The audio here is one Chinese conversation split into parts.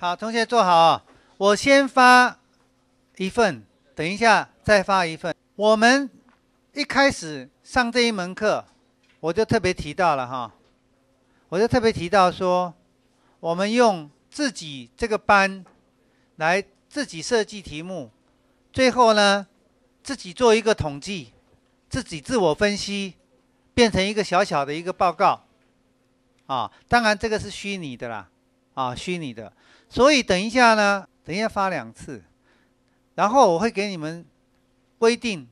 好，同学坐好啊。我先发一份，等一下再发一份。我们一开始上这一门课，我就特别提到了哈，我就特别提到说，我们用自己这个班来自己设计题目，最后呢自己做一个统计，自己自我分析，变成一个小小的一个报告。啊，当然这个是虚拟的啦，啊，虚拟的。所以等一下呢，等一下发两次，然后我会给你们规定，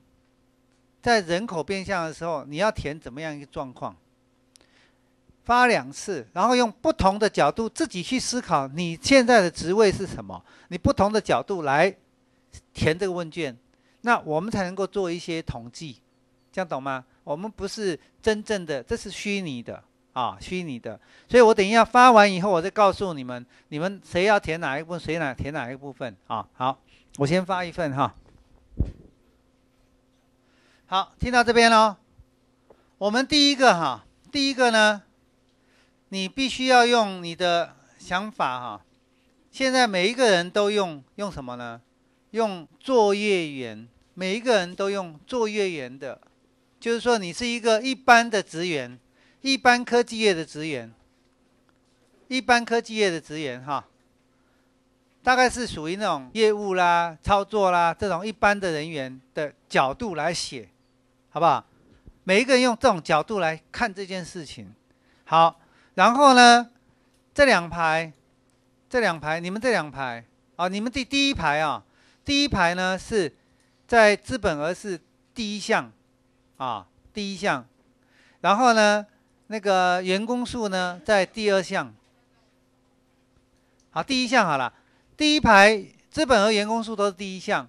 在人口变相的时候，你要填怎么样一个状况。发两次，然后用不同的角度自己去思考你现在的职位是什么，你不同的角度来填这个问卷，那我们才能够做一些统计，这样懂吗？我们不是真正的，这是虚拟的。啊，虚拟的，所以我等一下发完以后，我再告诉你们，你们谁要填哪一部分，谁哪填哪一部分啊？好，我先发一份哈。好，听到这边喽。我们第一个哈，第一个呢，你必须要用你的想法哈。现在每一个人都用用什么呢？用作业员，每一个人都用作业员的，就是说你是一个一般的职员。一般科技业的职员，一般科技业的职员哈，大概是属于那种业务啦、操作啦这种一般的人员的角度来写，好不好？每一个人用这种角度来看这件事情。好，然后呢，这两排，这两排，你们这两排啊，你们第第一排啊，第一排呢是在资本额是第一项啊，第一项，然后呢？那个员工数呢，在第二项。好，第一项好了，第一排资本和员工数都是第一项，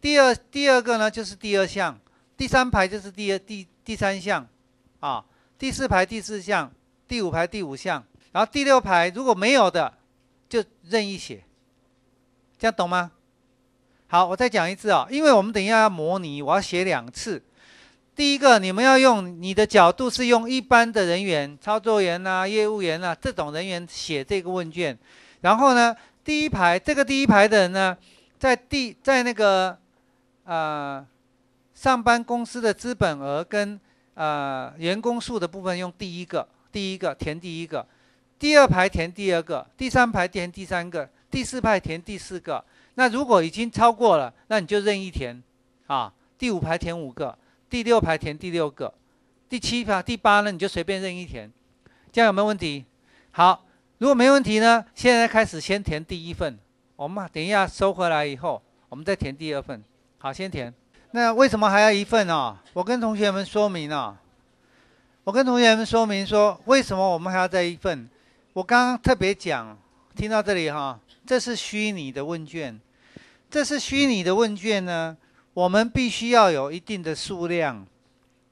第二第二个呢就是第二项，第三排就是第二第第三项，啊，第四排第四项，第五排第五项，然后第六排如果没有的，就任意写，这样懂吗？好，我再讲一次啊，因为我们等一下要模拟，我要写两次。第一个，你们要用你的角度是用一般的人员、操作员呐、业务员呐这种人员写这个问卷，然后呢，第一排这个第一排的人呢，在第在那个呃上班公司的资本额跟呃员工数的部分用第一个第一个填第一个，第二排填第二个，第三排填第三个，第四排填第四个。那如果已经超过了，那你就任意填啊，第五排填五个。第六排填第六个，第七排、第八呢，你就随便任意填，这样有没有问题？好，如果没问题呢，现在开始先填第一份，我们等一下收回来以后，我们再填第二份。好，先填。那为什么还要一份呢？我跟同学们说明啊，我跟同学们说明说，为什么我们还要再一份？我刚刚特别讲，听到这里哈，这是虚拟的问卷，这是虚拟的问卷呢。我们必须要有一定的数量，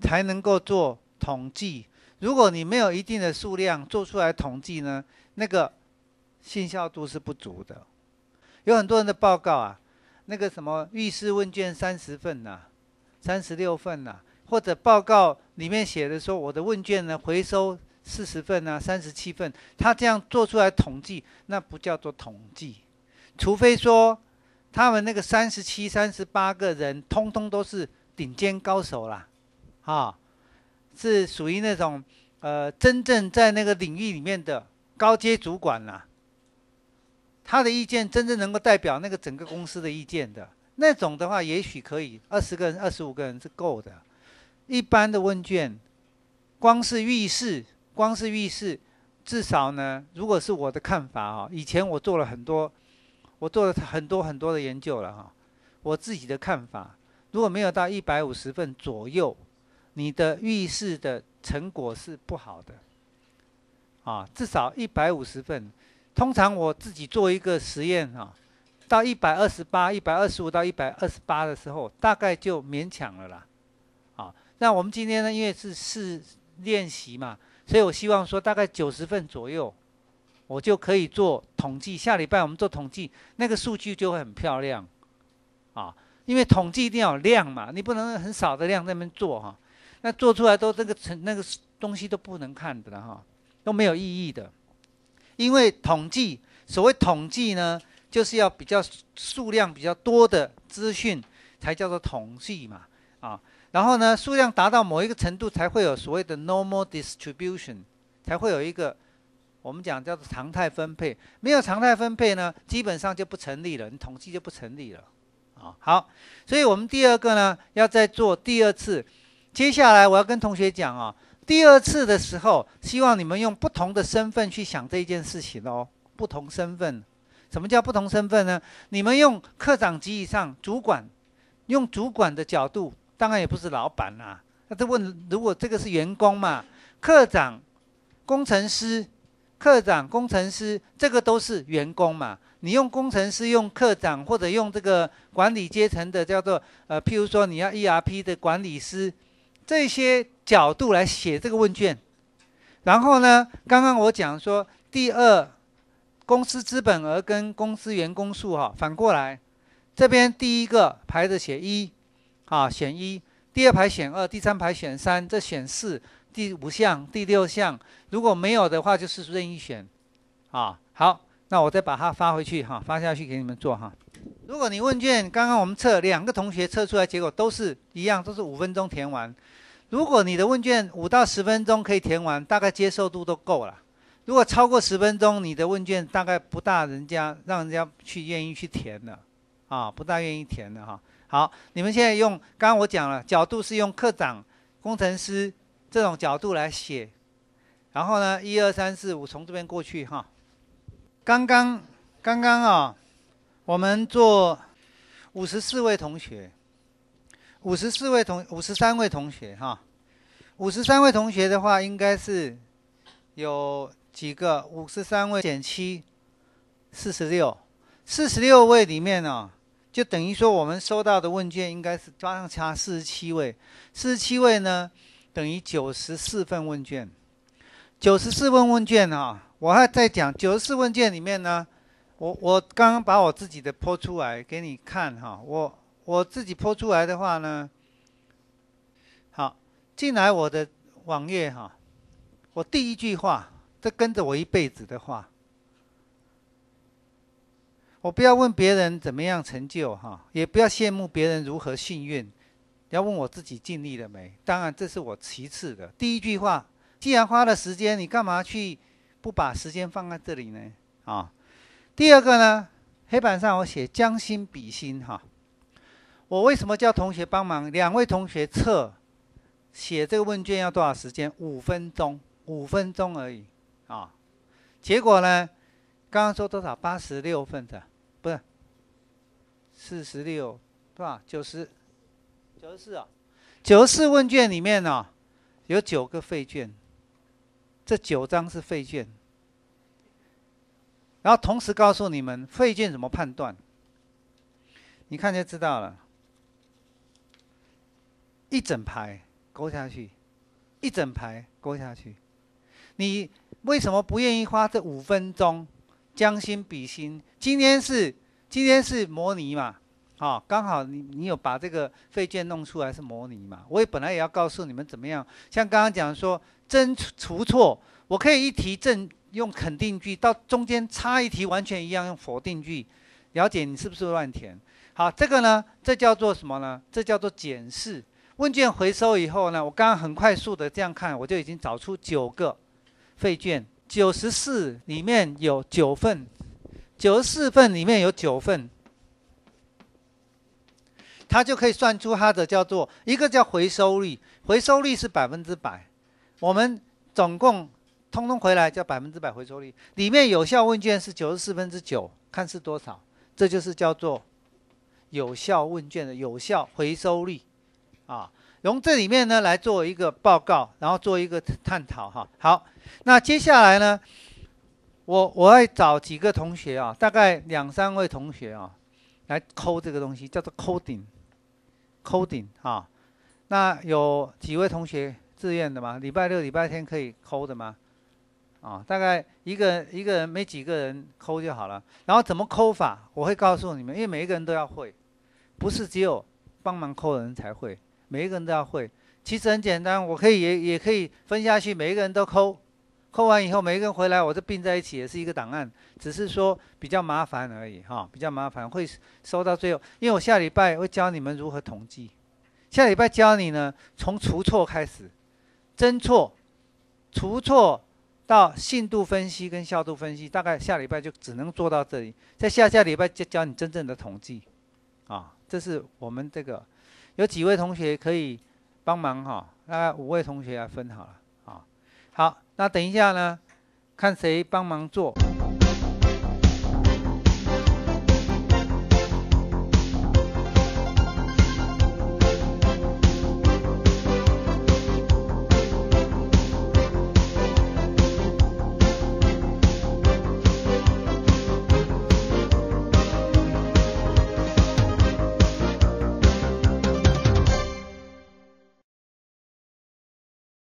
才能够做统计。如果你没有一定的数量做出来统计呢，那个信效度是不足的。有很多人的报告啊，那个什么预示问卷三十份呐，三十六份呐，或者报告里面写的说我的问卷呢回收四十份呐，三十七份，他这样做出来统计，那不叫做统计，除非说。他们那个三十七、三十八个人，通通都是顶尖高手啦，啊，是属于那种呃真正在那个领域里面的高阶主管啦。他的意见真正能够代表那个整个公司的意见的那种的话，也许可以二十个人、二十五个人是够的。一般的问卷，光是预示，光是预示，至少呢，如果是我的看法啊，以前我做了很多。我做了很多很多的研究了哈，我自己的看法，如果没有到一百五十份左右，你的预示的成果是不好的，啊，至少一百五十份。通常我自己做一个实验哈，到一百二十八、一百二十五到一百二十八的时候，大概就勉强了啦，啊，那我们今天呢，因为是试练习嘛，所以我希望说大概九十份左右。我就可以做统计，下礼拜我们做统计，那个数据就会很漂亮，啊，因为统计一定要有量嘛，你不能很少的量在那边做哈，那做出来都这个成那个东西都不能看的了哈，都没有意义的，因为统计所谓统计呢，就是要比较数量比较多的资讯才叫做统计嘛，啊，然后呢，数量达到某一个程度才会有所谓的 normal distribution，才会有一个我们讲叫做常态分配。没有常态分配呢，基本上就不成立了，你统计就不成立了，啊，好，所以我们第二个呢，要再做第二次。接下来我要跟同学讲啊。第二次的时候，希望你们用不同的身份去想这一件事情哦。不同身份，什么叫不同身份呢？你们用科长级以上主管，用主管的角度，当然也不是老板啦。那这问，如果这个是员工嘛，科长、工程师、科长、工程师，这个都是员工嘛。你用工程师、用科长或者用这个管理阶层的叫做呃，譬如说你要 ERP 的管理师。这些角度来写这个问卷，然后呢，刚刚我讲说，第二，公司资本额跟公司员工数哈，反过来，这边第一个排着写一，啊选一，第二排选二，第三排选三，这选四，第五项、第六项，如果没有的话，就是任意选，啊好，那我再把它发回去哈，发下去给你们做哈。如果你问卷刚刚我们测两个同学测出来结果都是一样，都是五分钟填完。如果你的问卷五到十分钟可以填完，大概接受度都够了。如果超过十分钟，你的问卷大概不大，人家让人家去愿意去填了，啊，不大愿意填了哈。好，你们现在用刚刚我讲了，角度是用科长、工程师这种角度来写，然后呢，一二三四五从这边过去哈。刚刚刚刚啊，我们做五十四位同学。五十四位同五十三位同学哈，五十三位同学的话，应该是有几个？五十三位减七，四十六。四十六位里面呢，就等于说我们收到的问卷应该是加上差四十七位。四十七位呢，等于九十四份问卷。九十四份问卷哈，我还在讲九十四问卷里面呢，我我刚刚把我自己的剖出来给你看哈，我。我自己剖出来的话呢，好，进来我的网页哈，我第一句话，这跟着我一辈子的话，我不要问别人怎么样成就哈，也不要羡慕别人如何幸运，要问我自己尽力了没？当然这是我其次的。第一句话，既然花了时间，你干嘛去不把时间放在这里呢？啊，第二个呢，黑板上我写将心比心哈。我为什么叫同学帮忙？两位同学测写这个问卷要多少时间？五分钟，五分钟而已啊！结果呢？刚刚说多少？八十六份的，不是四十六，是吧？九十，九十四啊！九十四问卷里面呢，有九个废卷，这九张是废卷。然后同时告诉你们废卷怎么判断，你看就知道了。一整排勾下去，一整排勾下去。你为什么不愿意花这五分钟将心比心？今天是今天是模拟嘛？好，刚好你你有把这个废卷弄出来是模拟嘛？我也本来也要告诉你们怎么样。像刚刚讲说真除错，我可以一题正用肯定句，到中间插一题完全一样用否定句，了解你是不是乱填？好，这个呢，这叫做什么呢？这叫做检视。问卷回收以后呢，我刚刚很快速的这样看，我就已经找出九个废卷，九十四里面有九份，九十四份里面有九份，它就可以算出它的叫做一个叫回收率，回收率是百分之百，我们总共通通回来叫百分之百回收率，里面有效问卷是九十四分之九，看是多少，这就是叫做有效问卷的有效回收率。啊，从这里面呢来做一个报告，然后做一个探讨哈。好，那接下来呢，我我会找几个同学啊，大概两三位同学啊，来抠这个东西，叫做 coding，coding 啊。那有几位同学自愿的吗？礼拜六、礼拜天可以抠的吗？啊，大概一个一个人没几个人抠就好了。然后怎么抠法，我会告诉你们，因为每一个人都要会，不是只有帮忙抠的人才会。每一个人都要会，其实很简单，我可以也也可以分下去，每一个人都抠，扣完以后每一个人回来，我这并在一起也是一个档案，只是说比较麻烦而已哈，比较麻烦会收到最后，因为我下礼拜会教你们如何统计，下礼拜教你呢从除错开始，真错，除错。到信度分析跟效度分析，大概下礼拜就只能做到这里，在下下礼拜就教你真正的统计，啊，这是我们这个有几位同学可以帮忙哈，大概五位同学来分好了，啊，好，那等一下呢，看谁帮忙做。